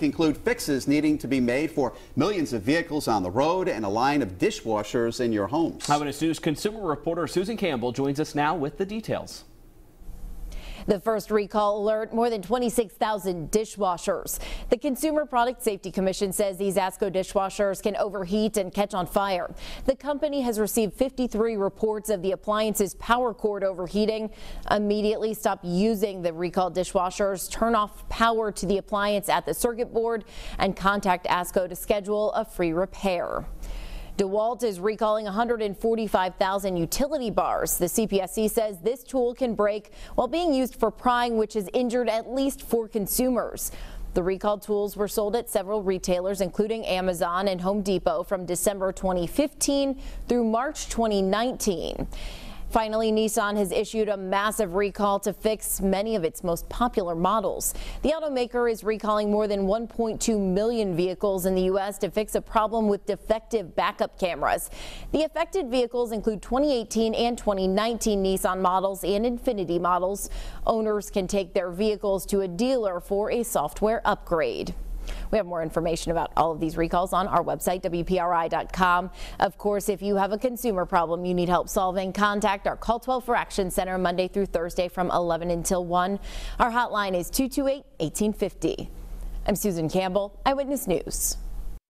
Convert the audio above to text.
include fixes needing to be made for millions of vehicles on the road and a line of dishwashers in your homes. Eyewitness News consumer reporter Susan Campbell joins us now with the details. The first recall alert, more than 26,000 dishwashers. The Consumer Product Safety Commission says these ASKO dishwashers can overheat and catch on fire. The company has received 53 reports of the appliance's power cord overheating. Immediately stop using the recalled dishwashers, turn off power to the appliance at the circuit board, and contact ASKO to schedule a free repair. DeWalt is recalling 145,000 utility bars. The CPSC says this tool can break while being used for prying, which has injured at least four consumers. The recalled tools were sold at several retailers, including Amazon and Home Depot from December 2015 through March 2019. Finally, Nissan has issued a massive recall to fix many of its most popular models. The automaker is recalling more than 1.2 million vehicles in the U.S. to fix a problem with defective backup cameras. The affected vehicles include 2018 and 2019 Nissan models and Infiniti models. Owners can take their vehicles to a dealer for a software upgrade. We have more information about all of these recalls on our website, WPRI.com. Of course, if you have a consumer problem you need help solving, contact our Call 12 for Action Center Monday through Thursday from 11 until 1. Our hotline is 228 1850. I'm Susan Campbell, Eyewitness News.